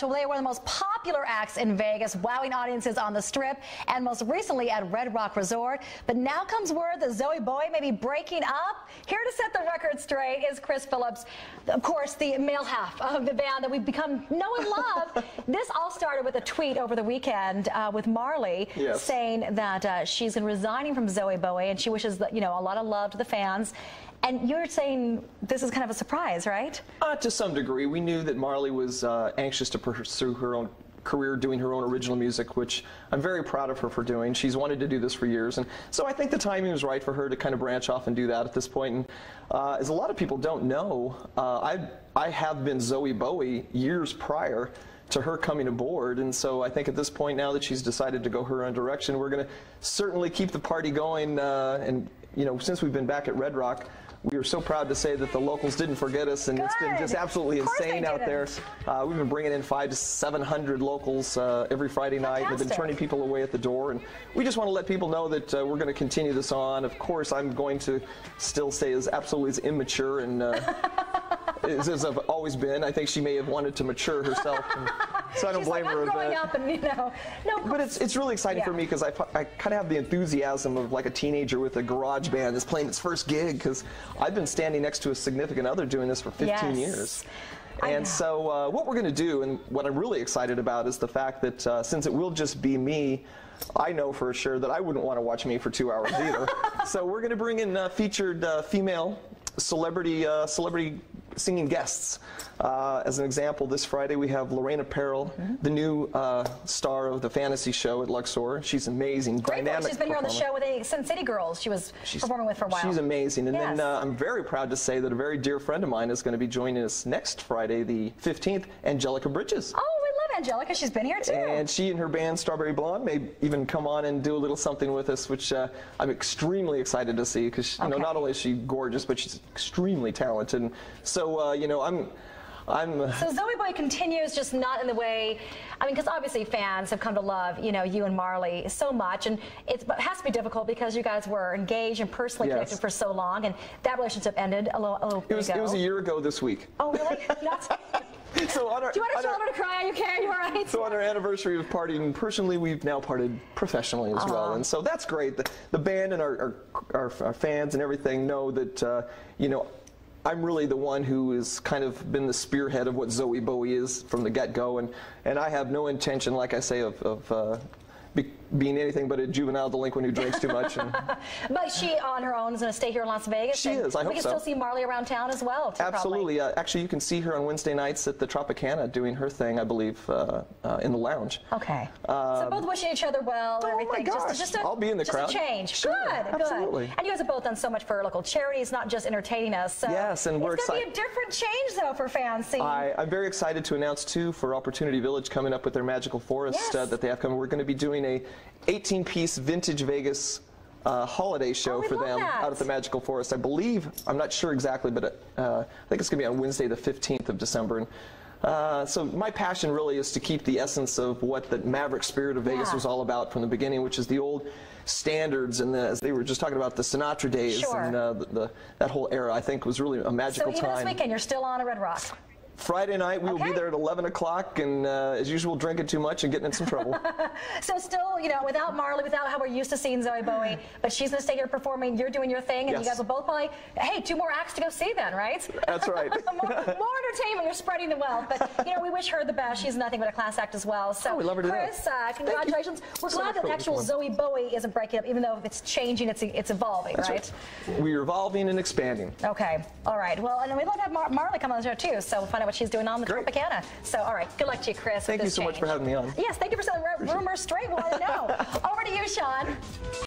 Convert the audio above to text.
They are one of the most popular acts in Vegas, wowing audiences on the Strip and most recently at Red Rock Resort. But now comes word that Zowie Bowie may be breaking up. Here to set the record straight is Chris Phillips, of course, the male half of the band that we've become know and love. this all started with a tweet over the weekend uh, with Marley yes. saying that uh, she's resigning from Zowie Bowie and she wishes you know a lot of love to the fans. And you're saying this is kind of a surprise, right? Uh, to some degree. We knew that Marley was uh, anxious to pursue her own career doing her own original music, which I'm very proud of her for doing. She's wanted to do this for years. And so I think the timing was right for her to kind of branch off and do that at this point. And uh, as a lot of people don't know, uh, I, I have been Zowie Bowie years prior to her coming aboard. And so I think at this point now that she's decided to go her own direction, we're going to certainly keep the party going. Uh, and, you know, since we've been back at Red Rock, we are so proud to say that the locals didn't forget us, and Good. it's been just absolutely insane out there. Uh, we've been bringing in five to 700 locals uh, every Friday night. Fantastic. We've been turning people away at the door, and we just want to let people know that uh, we're going to continue this on. Of course, I'm going to still say as absolutely as immature and uh, as, as, I've always been. I think she may have wanted to mature herself. And, so I don't She's blame like, her I'm a growing bit. up and, you know, no. But it's, it's really exciting Yeah. for me because I, I kind of have the enthusiasm of like a teenager with a garage band that's playing its first gig because I've been standing next to a significant other doing this for 15 Yes. years. And so uh, what we're going to do and what I'm really excited about is the fact that uh, since it will just be me, I know for sure that I wouldn't want to watch me for two hours either. so we're going to bring in uh, featured uh, female celebrity uh, celebrity singing guests. Uh, as an example, this Friday we have Lorena Perel, Mm-hmm. the new uh, star of the fantasy show at Luxor. She's amazing, Great voice. She's been here on the show with the Sin City Girls. She was She's- performing with for a while. She's amazing. And Yes. then uh, I'm very proud to say that a very dear friend of mine is going to be joining us next Friday, the 15th, Angelica Bridges. Oh, Angelica. She's been here too. And she and her band Strawberry Blonde may even come on and do a little something with us, which uh, I'm extremely excited to see because you know not only is she gorgeous, but she's extremely talented. And so uh, you know I'm. I'm uh, So Zowie Bowie continues, just not in the way. I mean, because obviously fans have come to love, you know, you and Marley so much, and it's, it has to be difficult because you guys were engaged and personally Yes. connected for so long, and that relationship ended a little, a little it was ago. it was a year ago this week. Oh, really? Not- So on our, Do you want a our- to cry? You can. You all right? So on our anniversary of partying personally, we've now parted professionally as well, and so that's great. The, the band and our, our, our, our fans and everything know that uh, you know I'm really the one who has kind of been the spearhead of what Zowie Bowie is from the get-go, and and I have no intention, like I say, of. of uh, be, being anything but a juvenile delinquent who drinks too much. And But she, on her own, is going to stay here in Las Vegas. She is, I hope so. We can so. still see Marley around town as well. too, absolutely, uh, actually, you can see her on Wednesday nights at the Tropicana doing her thing, I believe, uh, uh, in the lounge. Okay. so both wishing each other well Um, oh my everything. Just, gosh, just a, I'll be in the just crowd. a change. Sure, good, absolutely. good. And you guys have both done so much for local charities, not just entertaining us. So Yes, and we're excited. it's going to be a different change though for fans. Seeing. I, I'm very excited to announce too for Opportunity Village coming up with their Magical Forest Yes. uh, that they have coming. We're going to be doing a 18-piece vintage Vegas uh, holiday show Oh, for them that. out at the Magical Forest. I believe I'm not sure exactly, but uh, I think it's going to be on Wednesday, the 15th of December. And, uh, so my passion really is to keep the essence of what the Maverick spirit of Vegas Yeah. was all about from the beginning, which is the old standards and the, as they were just talking about the Sinatra days Sure. and uh, the, the, that whole era. I think was really a so magical even time. this weekend, you're still on a Red Rock. Friday night, we will be there at 11 o'clock, and uh, as usual, drinking too much and getting in some trouble. So still, you know, without Marley, without how we're used to seeing Zowie Bowie, but she's going to stay here performing. You're doing your thing, and you guys will both probably, hey, two more acts to go see then, right? That's right. more, more entertainment. You're spreading the wealth. But, you know, we wish her the best. She's nothing but a class act as well. So, Oh, we love her. Chris, uh, congratulations. We're so glad that the actual Zowie Bowie isn't breaking up, even though it's changing, it's, it's evolving, That's right? We're evolving and expanding. Okay. All right. Well, and we'd love to have Mar- Marley come on the show, too, so we'll find out what she's doing on the Great. Tropicana. So, all right. Good luck to you, Chris. Thank you so much for having me on. Yes, thank you for setting the rumors straight. Want to know. Over to you, Sean.